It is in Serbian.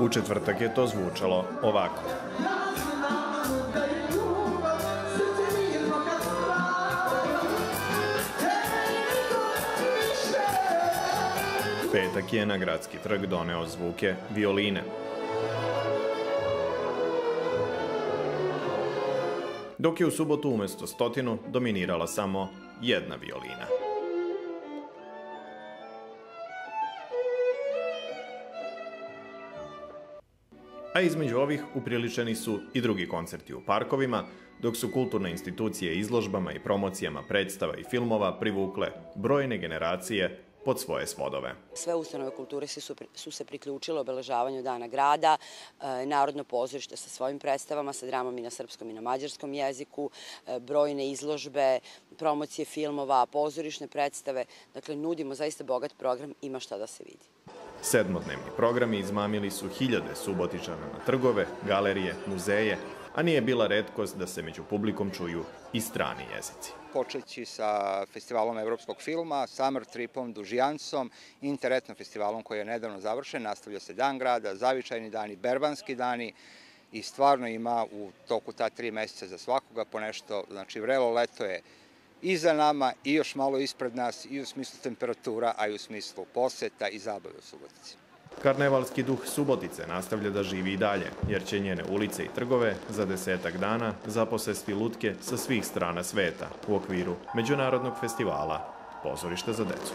U četvrtak je to zvučalo ovako. Petak je na gradski trg doneo zvuke violine. Dok je u subotu umesto stotinu dominirala samo jedna violina. A između ovih upriličeni su i drugi koncerti u parkovima, dok su kulturne institucije izložbama i promocijama predstava i filmova privukle brojne generacije pod svoje svodove. Sve ustanove kulture su, su se priključile obeležavanju Dana grada, e, Narodno pozorište sa svojim predstavama, sa dramom i na srpskom i na mađarskom jeziku, e, brojne izložbe, promocije filmova, pozorišne predstave. Dakle, nudimo zaista bogat program, ima šta da se vidi. Sedmodnevni programi izmamili su hiljade subotičana na trgove, galerije, muzeje, a nije bila redkost da se među publikom čuju i strani jezici. Počeći sa festivalom evropskog filma, Summer Tripom, Dužijansom, Interetno festivalom koji je nedavno završen, nastavlja se Dan grada, Zavičajni dani, Berbanski dani, i stvarno ima u toku ta tri meseca za svakoga po nešto, znači vrelo leto je i za nama i još malo ispred nas i u smislu temperatura, a i u smislu poseta i zabave u Subotici. Karnevalski duh Subotice nastavlja da živi i dalje, jer će njene ulice i trgove za desetak dana zaposesti lutke sa svih strana sveta u okviru Međunarodnog festivala Pozorište za decu.